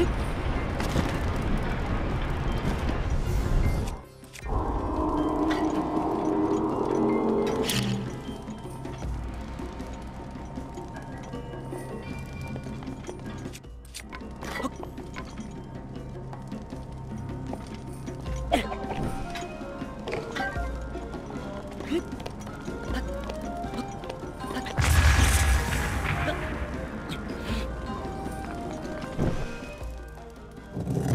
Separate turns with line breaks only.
Huh? you